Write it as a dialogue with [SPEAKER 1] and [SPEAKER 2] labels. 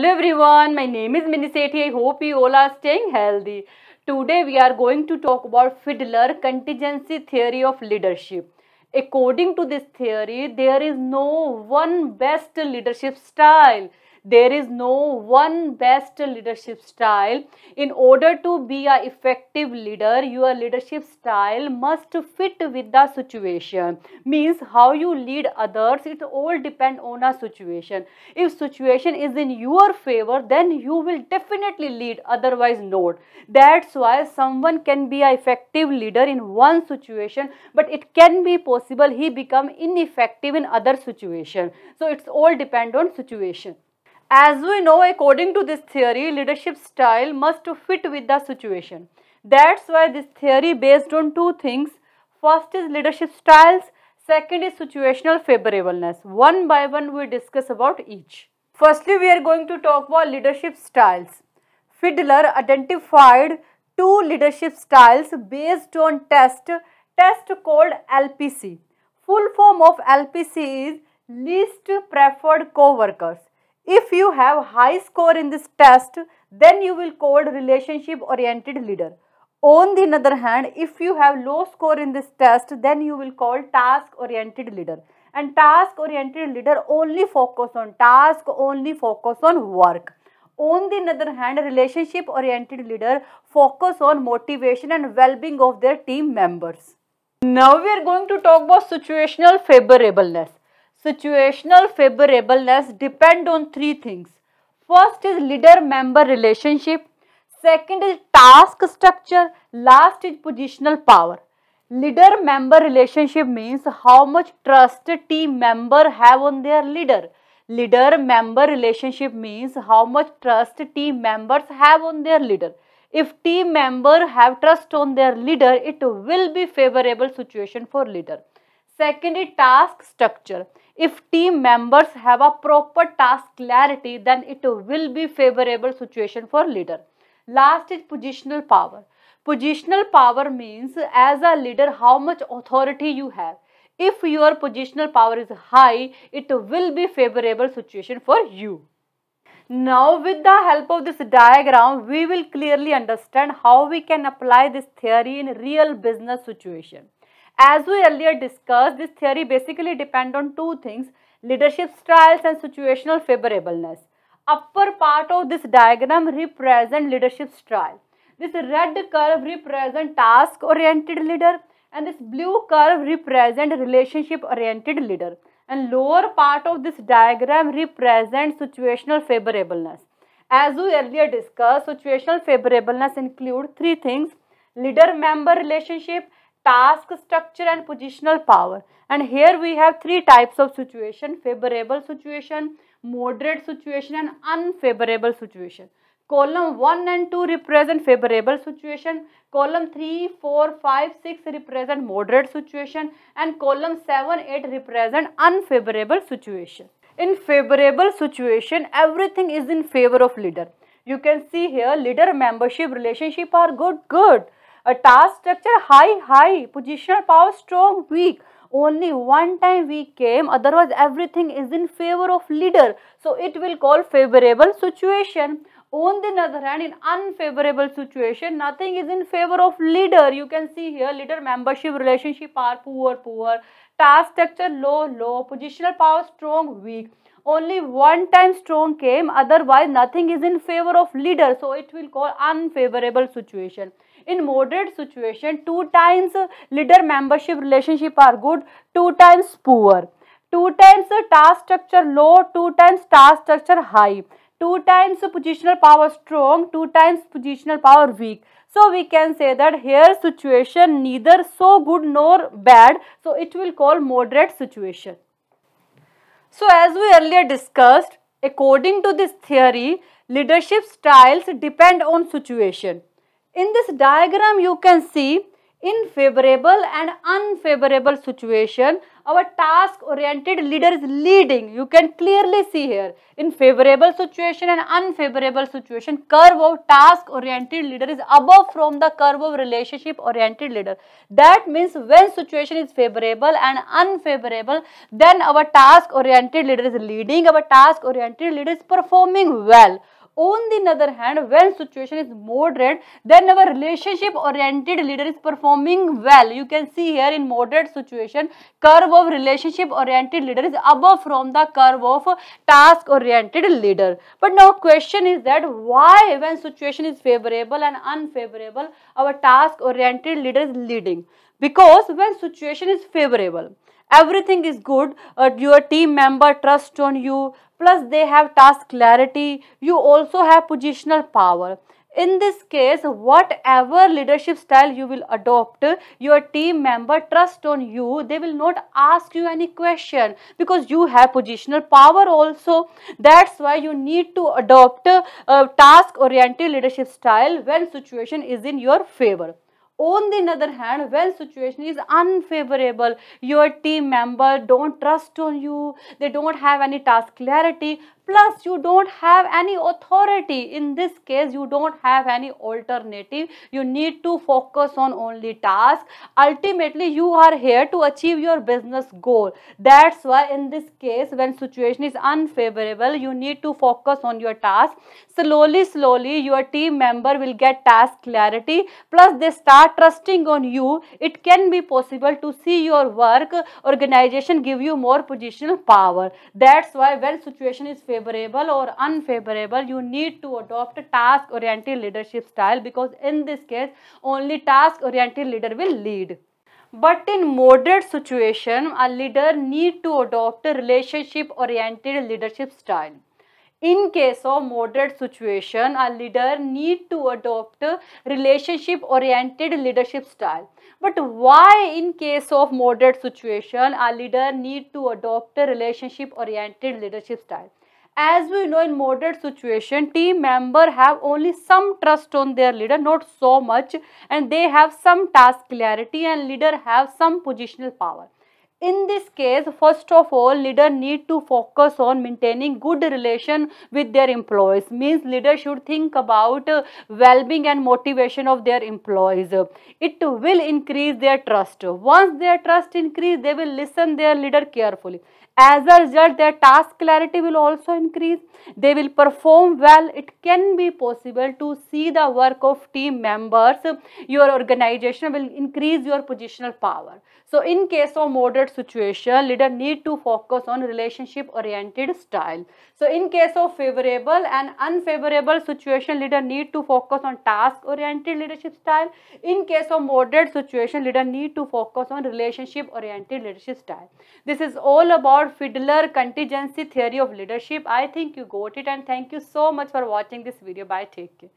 [SPEAKER 1] Hello everyone, my name is Mini Sethi. I hope you all are staying healthy. Today we are going to talk about Fiedler contingency theory of leadership. According to this theory, there is no one best leadership style there is no one best leadership style. In order to be a effective leader your leadership style must fit with the situation. Means how you lead others it all depend on a situation. If situation is in your favor then you will definitely lead otherwise not. That's why someone can be a effective leader in one situation but it can be possible he become ineffective in other situation. So it's all depend on situation as we know, according to this theory, leadership style must fit with the situation. That's why this theory based on two things. First is leadership styles, second is situational favorableness. One by one we discuss about each. Firstly, we are going to talk about leadership styles. Fiedler identified two leadership styles based on test, test called LPC. Full form of LPC is least preferred co-workers. If you have high score in this test, then you will called relationship oriented leader. On the other hand, if you have low score in this test, then you will call task oriented leader. And task oriented leader only focus on task, only focus on work. On the other hand, relationship oriented leader focus on motivation and well-being of their team members. Now we are going to talk about situational favorableness situational favorableness depend on three things. First is leader-member relationship. Second is task structure. Last is positional power. Leader-member relationship means how much trust team member have on their leader. Leader-member relationship means how much trust team members have on their leader. If team member have trust on their leader, it will be favorable situation for leader. Second is task structure. If team members have a proper task clarity, then it will be favorable situation for leader. Last is positional power. Positional power means as a leader how much authority you have. If your positional power is high, it will be favorable situation for you. Now with the help of this diagram, we will clearly understand how we can apply this theory in real business situation. As we earlier discussed, this theory basically depend on two things, leadership styles and situational favorableness. Upper part of this diagram represent leadership style. This red curve represent task oriented leader and this blue curve represent relationship oriented leader and lower part of this diagram represent situational favorableness. As we earlier discussed, situational favorableness include three things, leader-member relationship, task structure and positional power. And here we have three types of situation favorable situation moderate situation and unfavorable situation. Column 1 and 2 represent favorable situation. Column 3 4 5 6 represent moderate situation. And column 7 8 represent unfavorable situation. In favorable situation everything is in favor of leader. You can see here leader membership relationship are good good a task structure high, high, positional power strong, weak. Only one time we came, otherwise everything is in favor of leader. So it will call favorable situation. On the other hand, in unfavorable situation, nothing is in favor of leader. You can see here leader membership relationship are poor, poor. Task structure low, low. Positional power strong, weak only one time strong came otherwise nothing is in favor of leader. So it will call unfavorable situation. In moderate situation two times leader membership relationship are good two times poor. Two times task structure low two times task structure high. Two times positional power strong two times positional power weak. So we can say that here situation neither so good nor bad. So it will call moderate situation so as we earlier discussed, according to this theory, leadership styles depend on situation. In this diagram, you can see in favorable and unfavorable situation. Our task oriented leader is leading. You can clearly see here. In favorable situation and unfavorable situation. Curve of task oriented leader is above from the curve of relationship oriented leader. That means when situation is favorable and unfavorable then our task oriented leader is leading. Our task oriented leader is performing well on the other hand, when situation is moderate, then our relationship oriented leader is performing well. You can see here in moderate situation, curve of relationship oriented leader is above from the curve of task oriented leader. But now question is that why when situation is favorable and unfavorable, our task oriented leader is leading? Because when situation is favorable, everything is good uh, your team member trust on you plus they have task clarity you also have positional power. In this case whatever leadership style you will adopt your team member trust on you they will not ask you any question because you have positional power also. That's why you need to adopt a task oriented leadership style when situation is in your favor on the other hand when situation is unfavorable your team member don't trust on you they don't have any task clarity plus you don't have any authority. In this case you don't have any alternative. You need to focus on only task. Ultimately you are here to achieve your business goal. That's why in this case when situation is unfavorable you need to focus on your task. Slowly slowly your team member will get task clarity. Plus they start trusting on you. It can be possible to see your work. Organization give you more positional power. That's why when situation is favorable favorable or unfavorable you need to adopt a task oriented leadership style because in this case only task oriented leader will lead. But in moderate situation a leader need to adopt a relationship oriented leadership style. In case of moderate situation a leader need to adopt a relationship oriented leadership style. But why in case of moderate situation a leader need to adopt a relationship oriented leadership style as we know in moderate situation team member have only some trust on their leader not so much and they have some task clarity and leader have some positional power. In this case first of all leader need to focus on maintaining good relation with their employees. Means leader should think about uh, well-being and motivation of their employees. It will increase their trust. Once their trust increase they will listen their leader carefully as a result, their task clarity will also increase. They will perform well. It can be possible to see the work of team members. Your organization will increase your positional power. So, in case of moderate situation, leader need to focus on relationship oriented style. So, in case of favorable and unfavorable situation, leader need to focus on task oriented leadership style. In case of moderate situation, leader need to focus on relationship oriented leadership style. This is all about Fiedler contingency theory of leadership. I think you got it and thank you so much for watching this video. Bye. Take care.